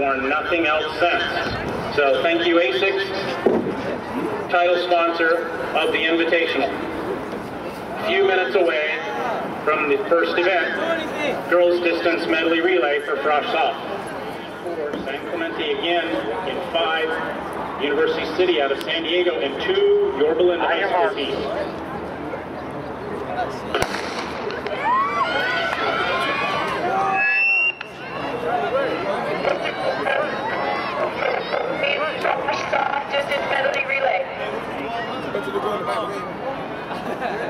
worn nothing else since. So thank you, ASICS, title sponsor of the Invitational. A few minutes away from the first event, girls distance medley relay for Frosh Soph. Four, San Clemente again in five, University City out of San Diego in two, Yorba Linda High School teams. 아, 우리.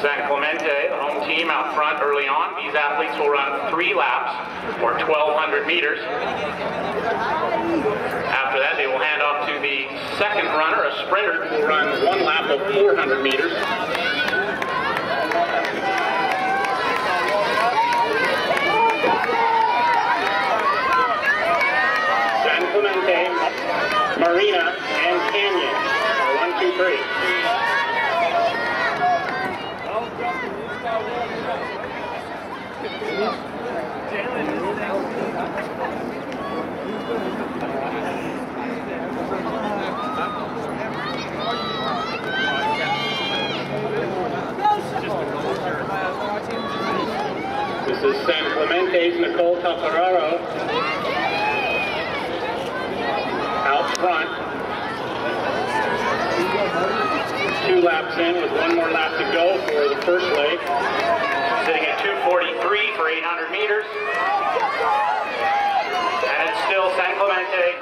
San Clemente, the home team out front early on. These athletes will run three laps or 1,200 meters. After that, they will hand off to the second runner, a sprinter, Will run one lap of 400 meters. San Clemente, Marina, and Canyon. One, two, three. This is San Clemente's Nicole Tapararo. Out front. Two laps in with one more lap to go for the first leg. sitting at 243 for 800 meters. And it's still San Clemente.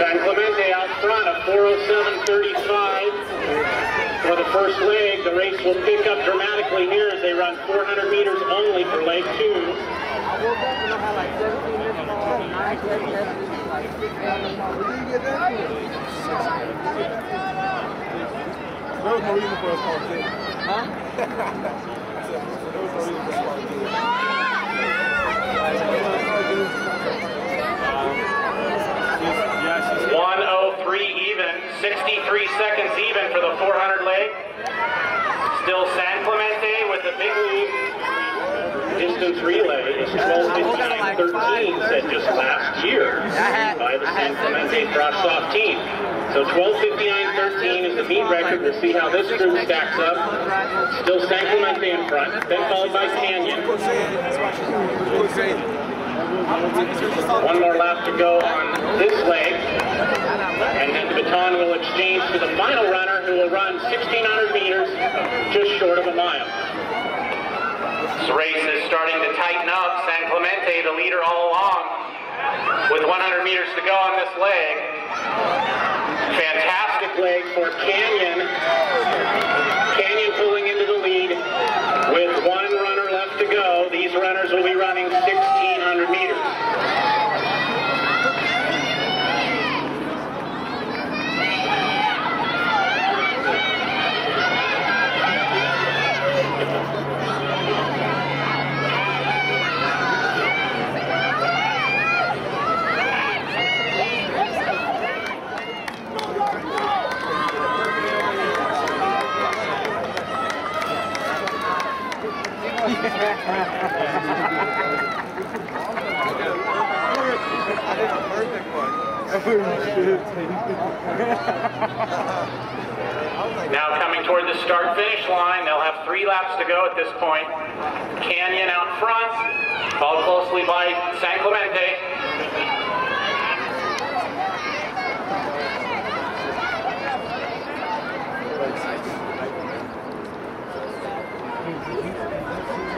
San Clemente out front of 407.35 for the first leg. The race will pick up dramatically here as they run 400 meters only for leg two. There was no reason for us to. Huh to call it. Yeah, she's 103 even, 63 seconds even for the 400 leg. Still San Clemente with the big lead. Distance relay is 12.59.13 set just last year by the San Clemente Frosh Soph team. So 12.59.13 is the meet record. We'll see how this group stacks up. Still San Clemente in front, then followed by Canyon. One more lap to go on this leg. And then the baton will exchange to the final runner who will run 1,600 meters, just short of a mile. This race is starting to tighten up. San Clemente, the leader all along, with 100 meters to go on this leg. Fantastic leg for Canyon. Canyon pulling into the lead with one runner left to go. These runners will be running 1,600 meters. Perfect one. I was like, Now coming toward the start finish line, they'll have three laps to go at this point. Canyon out front, followed closely by San Clemente.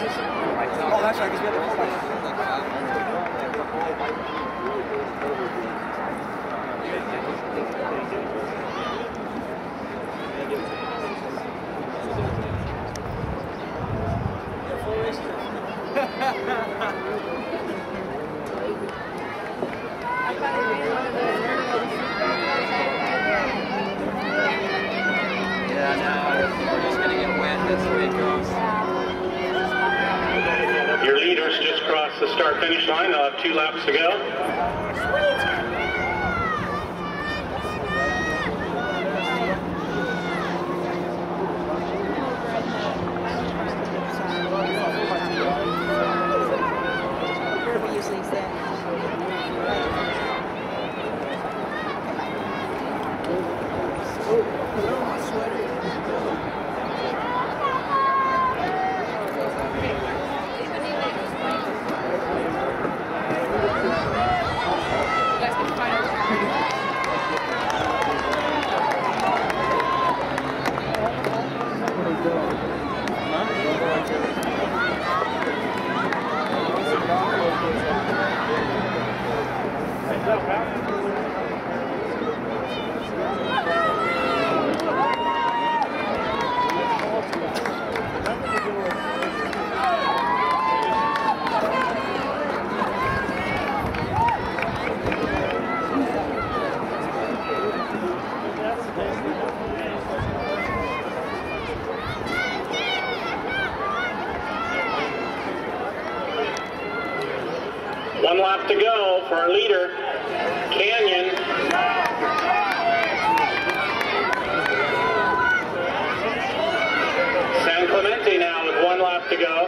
Oh, that's right, because we had the whole the start finish line. They'll have two laps to go. One lap to go for our leader, Canyon. San Clemente now with one lap to go.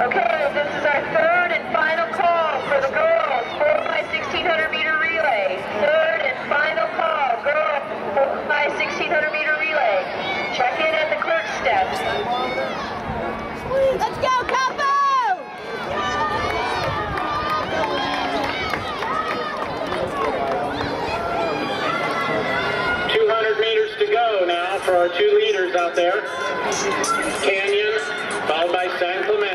Okay, this is our third and final call for the girls 4 by 1600 meter relay. Third and final call, girls 4 by 1600 meter relay. Check in at the clerk steps. Let's go, Capo! 200 meters to go now for our two leaders out there. Canyon, followed by San Clemente.